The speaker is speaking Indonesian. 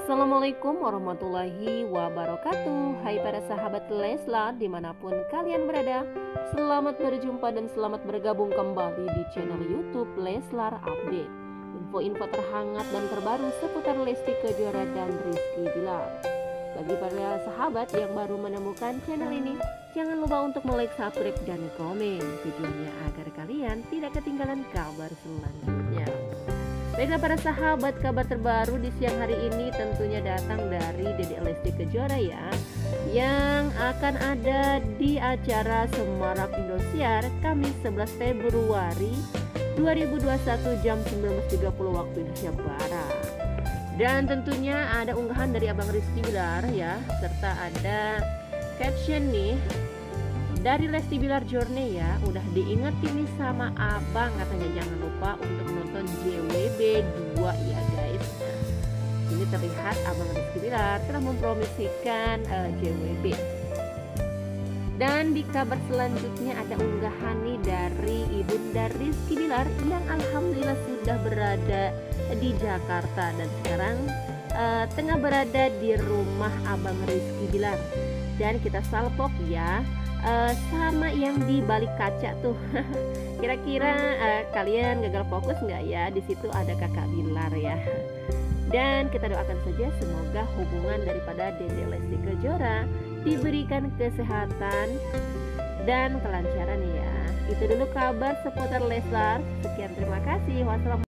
Assalamualaikum warahmatullahi wabarakatuh. Hai para sahabat Leslar di mana pun kalian berada Selamat berjumpa dan selamat bergabung kembali di channel youtube Leslar Update. Info-info terhangat dan terbaru seputar Lesti Kejora dan Rizky Bilar. Bagi para sahabat yang baru menemukan channel ini Jangan lupa untuk like, subscribe, dan komen Tujuannya agar kalian tidak ketinggalan kabar selanjutnya Baiklah para sahabat, kabar terbaru di siang hari ini tentunya datang dari Dede Lesti Kejora ya Yang akan ada di acara Semarak Indosiar Kamis 11 Februari 2021 jam 19.30 waktu Indonesia Barat. Dan tentunya ada unggahan dari Abang Rizky Bilar ya Serta ada caption nih dari Lesti Bilar Journey ya udah diingetin nih sama abang katanya. Jangan lupa untuk menonton JWB 2 ya guys. Ini terlihat abang Rizky Bilar telah mempromosikan uh, eh, JWB dan di kabar selanjutnya ada unggahan nih dari ibunda Rizky Bilar yang alhamdulillah sudah berada di Jakarta dan sekarang uh, tengah berada di rumah abang Rizky Bilar. Dan kita salpok ya uh, sama yang di balik kaca tuh. Kira-kira uh, kalian gagal fokus nggak ya? Di situ ada kakak Bilar ya. Dan kita doakan saja semoga hubungan daripada Dede Lesti Kejora diberikan kesehatan dan kelancaran ya. Itu dulu kabar seputar Leslar. Sekian terima kasih. Wassalamualaikum